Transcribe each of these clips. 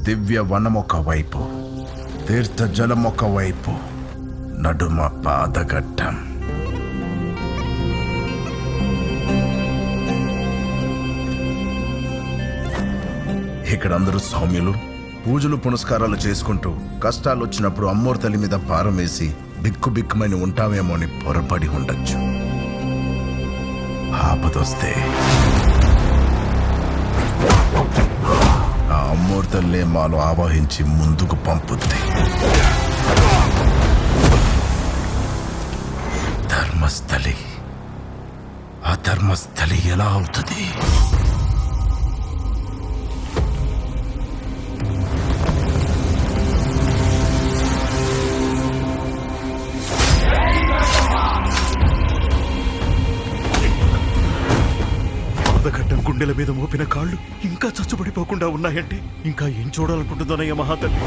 దివ్య వనం ఒక వైపు తీర్థ వైపు నడుమ పాదఘట్టం. ఇక్కడ అందరూ సౌమ్యులు. పూజలు పునస్కారాలు చేసుకుంటూ కష్టాలు వచ్చినప్పుడు అమ్మోరు తల్లి మీద భారం వేసి బిక్కు బిక్కుమని ఉంటామేమో అని పొరపడి ఉండొచ్చు. ఆపదొస్తే తల్లే మాను ఆవాహించి ముందుకు పంపుద్ది. ధర్మస్థలి. ఆ ధర్మస్థలి ఎలా అవుతుంది? పాదఘట్టం గుండెల మీద మోపిన కాళ్ళు ఇంకా చచ్చుబడిపోకుండా ఉన్నాయంటే ఇంకా ఏం చూడాలనుకుంటుందోనయ్య మహాతల్లి?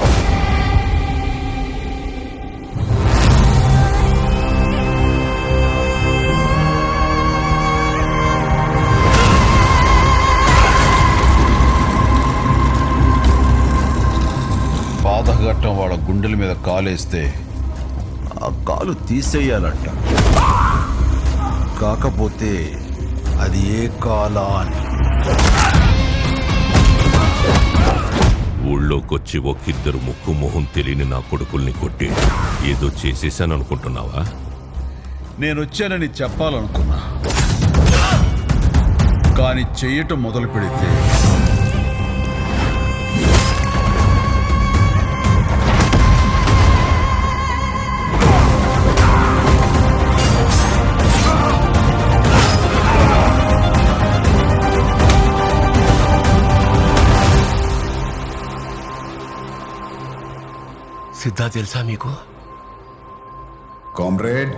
పాతఘట్టం వాళ్ళ గుండెల మీద కాలేస్తే ఆ కాలు తీసేయాలంట. కాకపోతే అది ఏ కాలా అని ఊళ్ళోకొచ్చి ఒక్కిద్దరు ముక్కు మొహం తెలియని నా కొడుకుల్ని కొట్టి ఏదో చేసేసాననుకుంటున్నావా? నేను వచ్చానని చెప్పాలనుకున్నా. కానీ చెయ్యటం మొదలు పెడితే సిద్ధా తెలుసా మీకు కామ్రేడ్